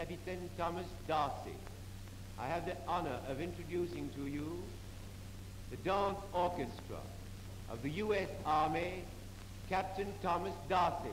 Captain Thomas Darcy. I have the honor of introducing to you the Dance Orchestra of the U.S. Army, Captain Thomas Darcy.